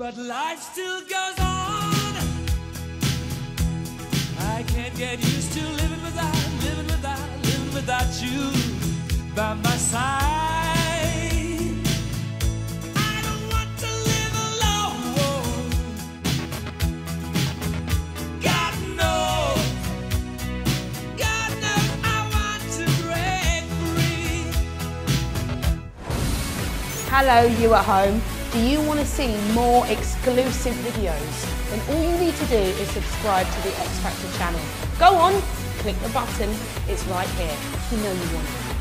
But life still goes on. I can't get used to living without, living without, living without you by my side. I don't want to live alone. God knows, God knows I want to break free. Hello, you at home. Do you want to see more exclusive videos? Then all you need to do is subscribe to the X Factor channel. Go on, click the button. It's right here. You know you want it.